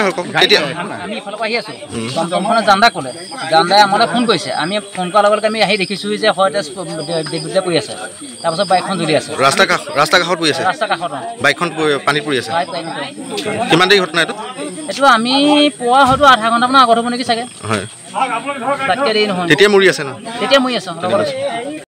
কেনেকৈ হ'ল কওক কেতিয়া আমি ইফালৰ পৰা আহি আছোঁ। টমটমখনে জান্দা ক'লে। জান্দাই আমালৈ ফোন কৰিছে। আমি ফোন কৰাৰ লগে লগে আমি আহি দেখিছোঁ যে হয়তে ডিব্ৰুতে পৰি আছে। তাৰপাছত বাইকখন জ্বলি আছে। ৰাস্তা কাষ ৰাস্তা কাষত পৰি আছে? ৰাস্তা কাষত অঁ। বাইকখন পৰি- পানীত পৰি আছে? বাইক বাইক কিমান দেৰি ঘটনা এইটো? এইটো আমি পোৱা হয়তো আধা ঘণ্টামান আগত হ'ব নেকি চাগে? হয়। তাতকৈ দেৰি নহয়। তেতিয়া মৰি ন? তেতিয়া আছোঁ।